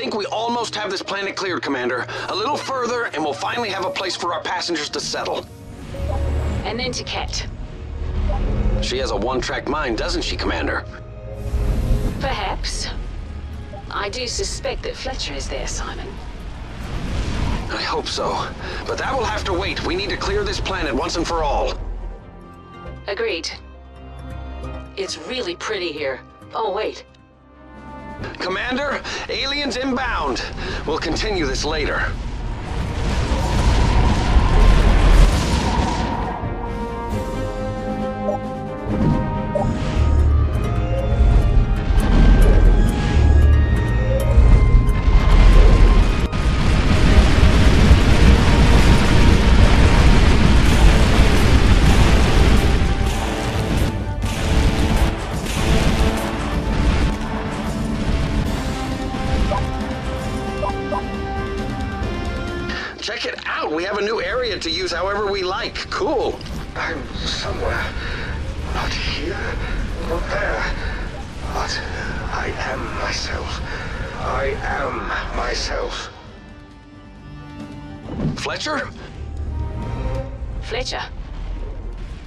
I think we almost have this planet cleared, Commander. A little further, and we'll finally have a place for our passengers to settle. And then to Ket. She has a one-track mind, doesn't she, Commander? Perhaps. I do suspect that Fletcher is there, Simon. I hope so. But that will have to wait. We need to clear this planet once and for all. Agreed. It's really pretty here. Oh, wait. Commander, aliens inbound. We'll continue this later. Area to use however we like. Cool. I'm somewhere. Not here, not there. But I am myself. I am myself. Fletcher? Fletcher.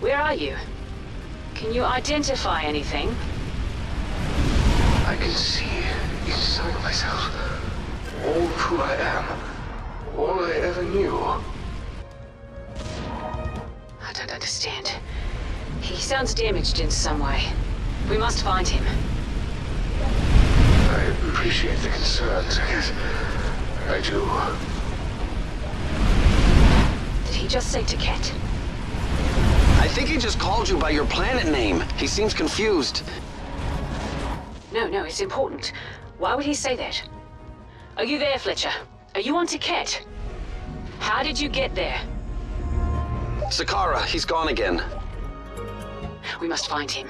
Where are you? Can you identify anything? I can see inside myself all who I am. All I ever knew. I don't understand. He sounds damaged in some way. We must find him. I appreciate the concerns, I guess. I do. Did he just say to Ket? I think he just called you by your planet name. He seems confused. No, no, it's important. Why would he say that? Are you there, Fletcher? Are you on to Ket? How did you get there? Sakara, he's gone again. We must find him.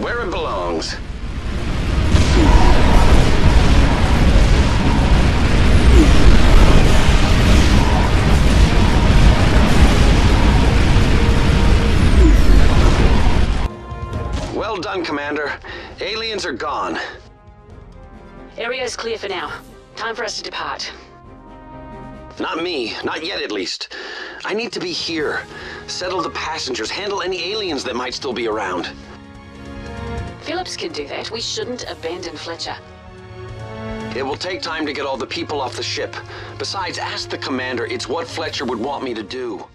where it belongs. Well done, Commander. Aliens are gone. Area is clear for now. Time for us to depart. Not me. Not yet, at least. I need to be here. Settle the passengers, handle any aliens that might still be around. Phillips can do that. We shouldn't abandon Fletcher. It will take time to get all the people off the ship. Besides, ask the commander. It's what Fletcher would want me to do.